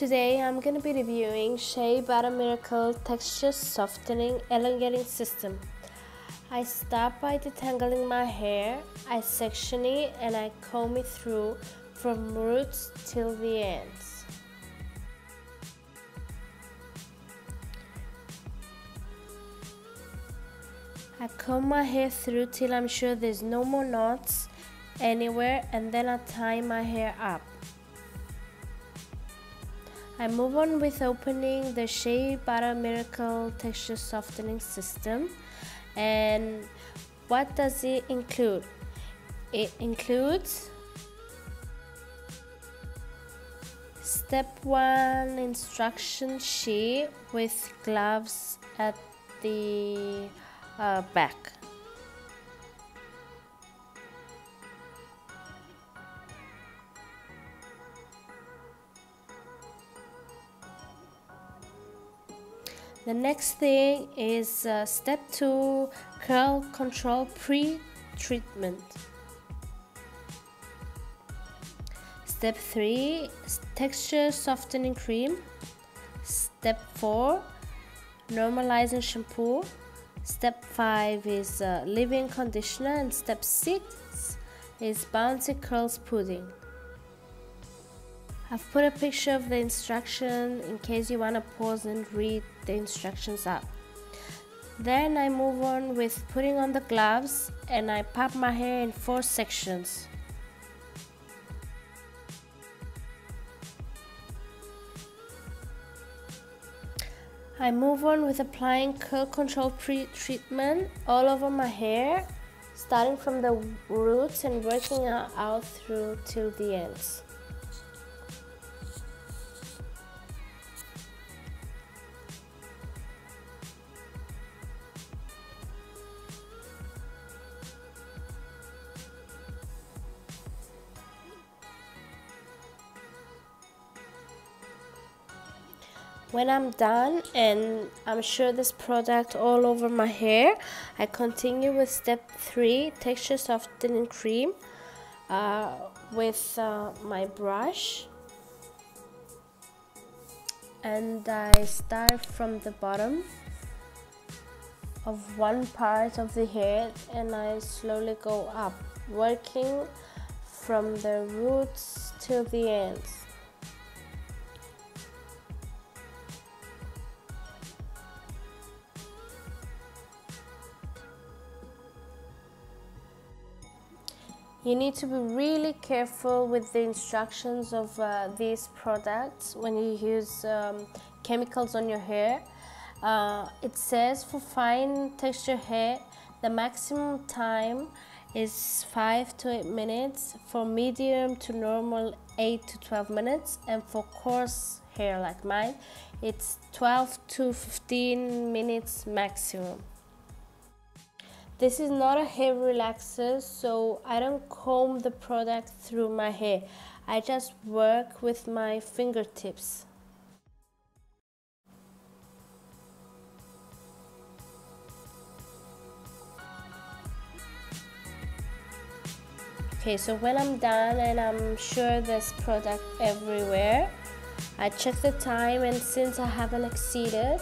Today I'm going to be reviewing Shea Butter Miracle Texture Softening Elongating System. I start by detangling my hair, I section it and I comb it through from roots till the ends. I comb my hair through till I'm sure there's no more knots anywhere and then I tie my hair up. I move on with opening the Shea Butter Miracle Texture Softening System. And what does it include? It includes step one instruction sheet with gloves at the uh, back. The next thing is uh, step 2 curl control pre-treatment. Step 3 texture softening cream. Step 4 normalizing shampoo. Step 5 is uh, leave-in conditioner and step 6 is bouncy curls pudding. I've put a picture of the instruction in case you want to pause and read the instructions up. Then I move on with putting on the gloves and I pop my hair in four sections. I move on with applying curl control pre-treatment all over my hair starting from the roots and working out through till the ends. When I'm done and I'm sure this product all over my hair I continue with step 3 texture softening cream uh, with uh, my brush. And I start from the bottom of one part of the hair and I slowly go up working from the roots to the ends You need to be really careful with the instructions of uh, these products when you use um, chemicals on your hair. Uh, it says for fine texture hair, the maximum time is 5 to 8 minutes, for medium to normal 8 to 12 minutes, and for coarse hair like mine, it's 12 to 15 minutes maximum. This is not a hair relaxer, so I don't comb the product through my hair. I just work with my fingertips. Okay, so when I'm done and I'm sure there's product everywhere, I check the time and since I haven't exceeded,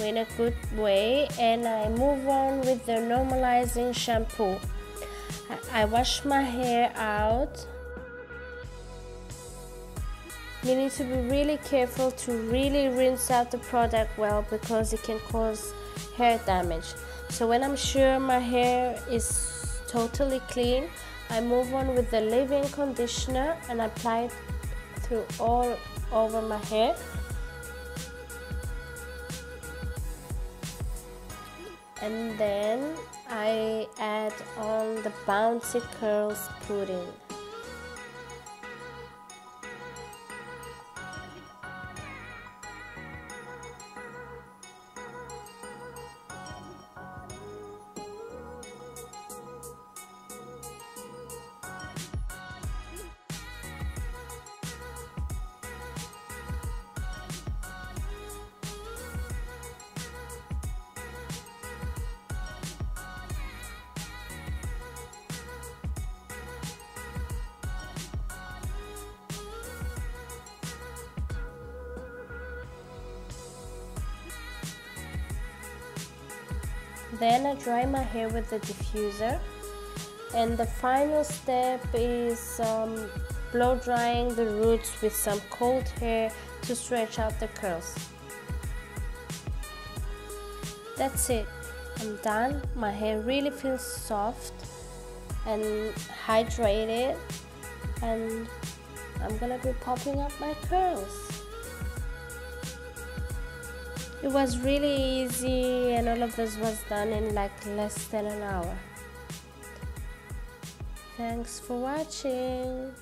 in a good way and I move on with the normalizing shampoo. I, wash my hair out. You need to be really careful to really rinse out the product well because it can cause hair damage. So when I'm sure my hair is totally clean, I move on with the leave-in conditioner and apply it through all over my hair and then I add on the bouncy curls pudding then I dry my hair with the diffuser. And the final step is um, blow drying the roots with some cold hair to stretch out the curls. That's it. I'm done. My hair really feels soft and hydrated. And I'm gonna be popping up my curls it was really easy and all of this was done in like less than an hour. Thanks for watching